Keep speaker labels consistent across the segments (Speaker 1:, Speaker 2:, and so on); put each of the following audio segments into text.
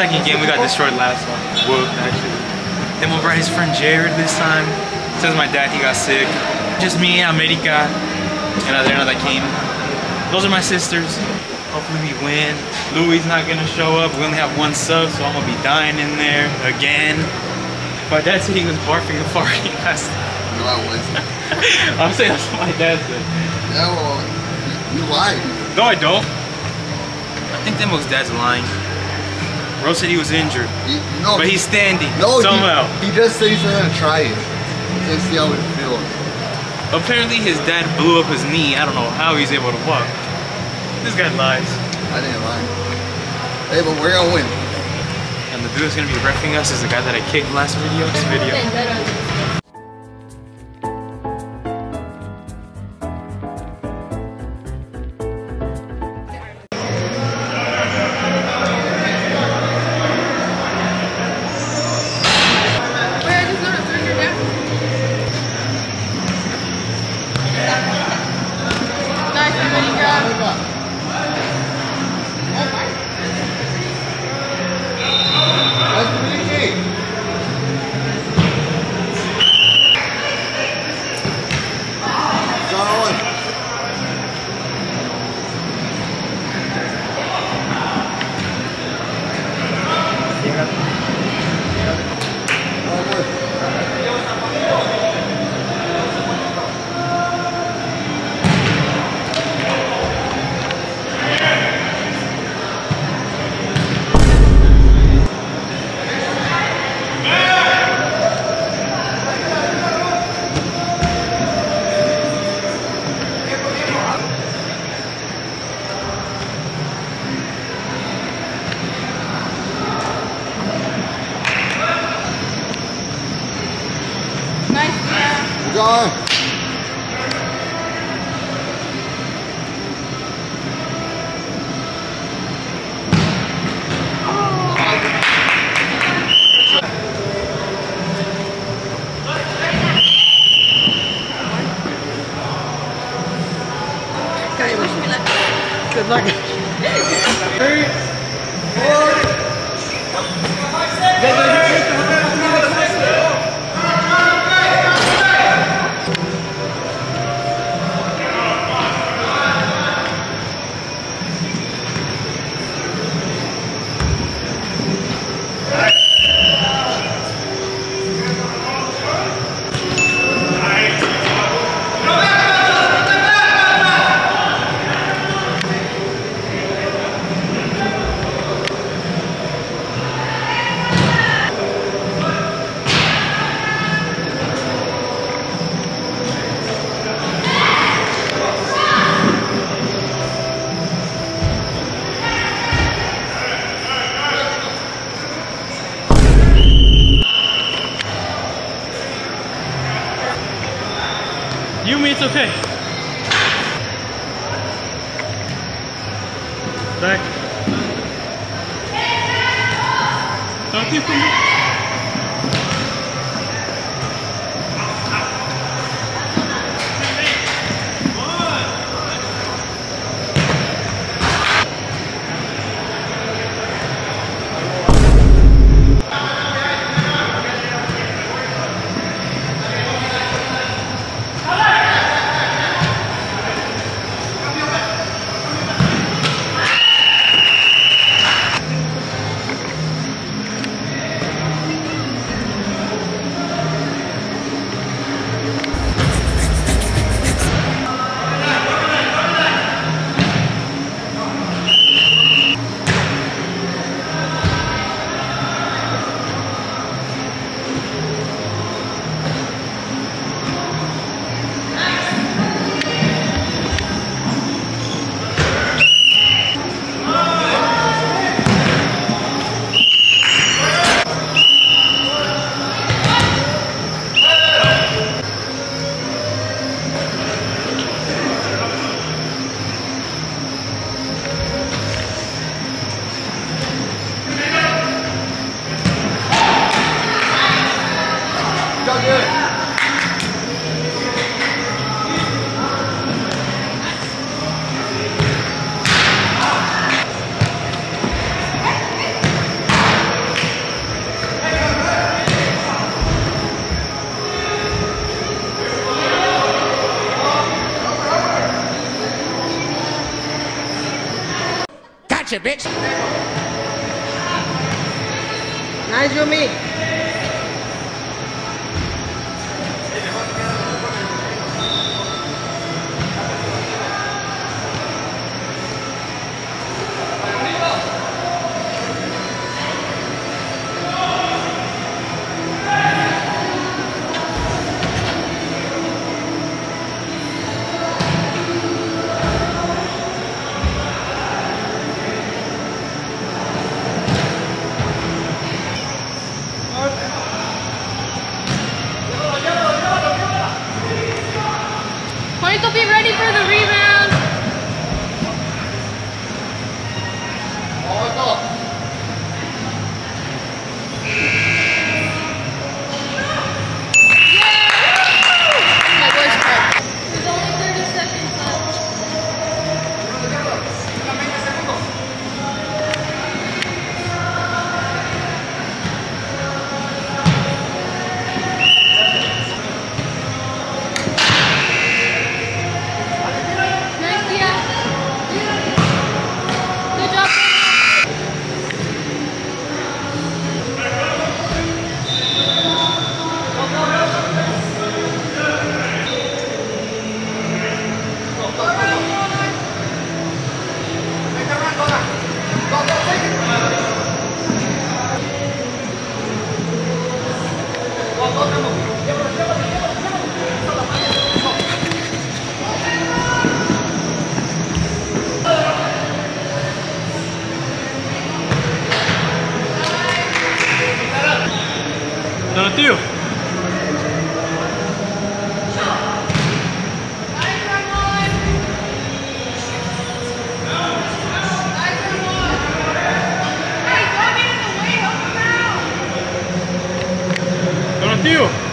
Speaker 1: second game, we got destroyed last one. Whooped, actually. Then we'll brought his friend Jared this time. Says my dad, he got sick. Just me, America, and Adriana that came. Those are my sisters. Hopefully we win. Louis not gonna show up. We only have one sub, so I'm gonna be dying in there again. My dad said he was barfing and farting last
Speaker 2: No, I wasn't.
Speaker 1: I'm saying that's what my dad said.
Speaker 2: Well, you lied.
Speaker 1: No, I don't. I think that most dad's lying. Rose said he was injured,
Speaker 2: He, no,
Speaker 1: but he's standing
Speaker 2: no,
Speaker 1: somehow.
Speaker 2: He, he just said he's gonna try it. Let's see how it feels.
Speaker 1: Apparently his dad blew up his knee. I don't know how he's able to walk. This guy lies.
Speaker 2: I didn't lie. Hey, but we're gonna win.
Speaker 1: And the dude that's gonna be refing us is the guy that I kicked last video. This video. It's okay.
Speaker 3: Gotcha, bitch.
Speaker 4: Nice, Yumi. Juanito, 어,
Speaker 1: Donatello.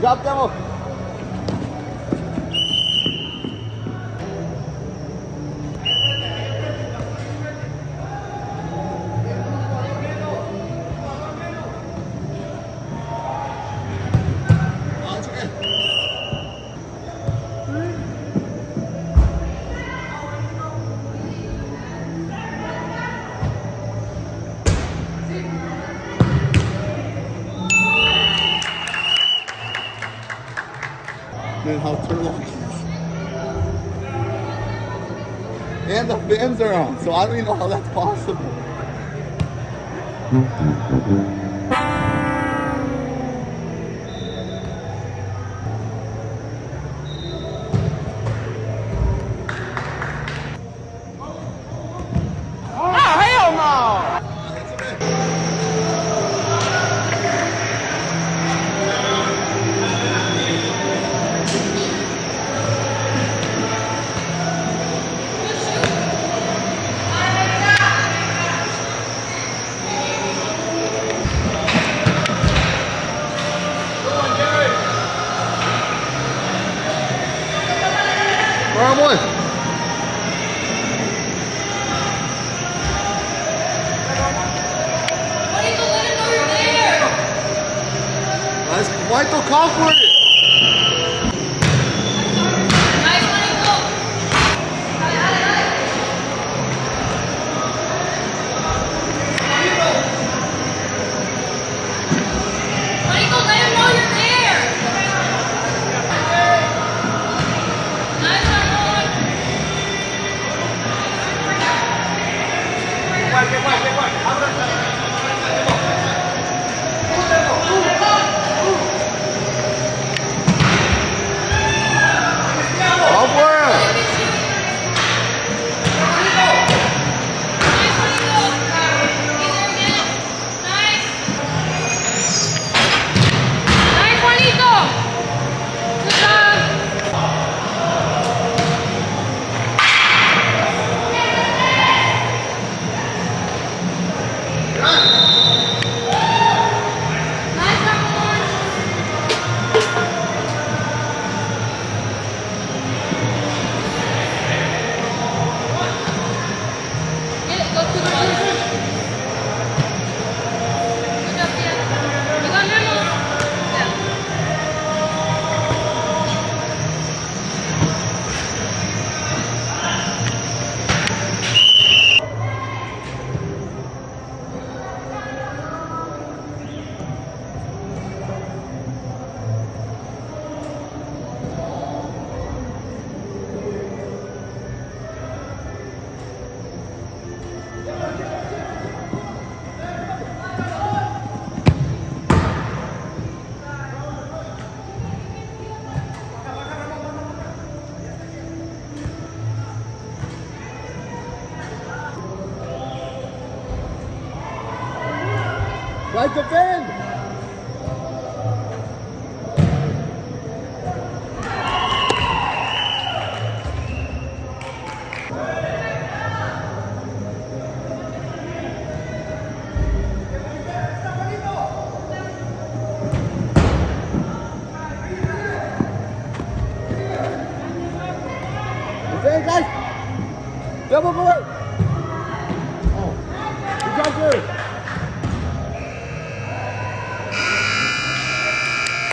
Speaker 2: Gab der Woche. And are on, so I don't even know how that's possible.
Speaker 4: Mm-hmm.
Speaker 2: Right defend. Double boy. Oh. Good job, Jerry.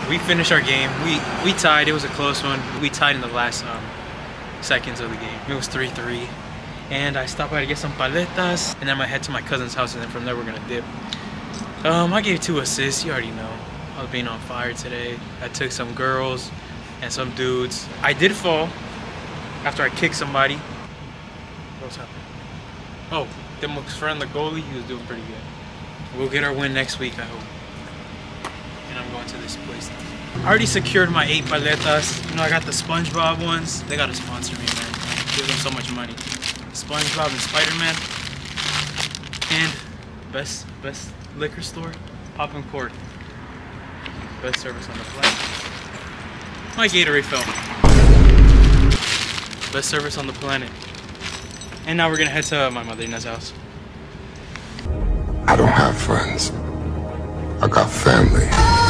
Speaker 1: We finished our game. We we tied. It was a close one. We tied in the last um, seconds of the game. It was 3-3. And I stopped by to get some paletas, and then gonna head to my cousin's house, and then from there we're gonna dip. Um, I gave two assists. You already know. I was being on fire today. I took some girls and some dudes. I did fall after I kicked somebody. What's happening? Oh, Demo's friend, the goalie, he was doing pretty good. We'll get our win next week, I hope and I'm going to this place. I already secured my eight paletas. You know, I got the SpongeBob ones. They gotta sponsor me, man. Give them so much money. SpongeBob and Spider-Man. And best best liquor store, Pop and Court. Best service on the planet. My Gatorade fell. Best service on the planet. And now we're gonna head to my mother Ina's house.
Speaker 3: I don't have friends. I got family.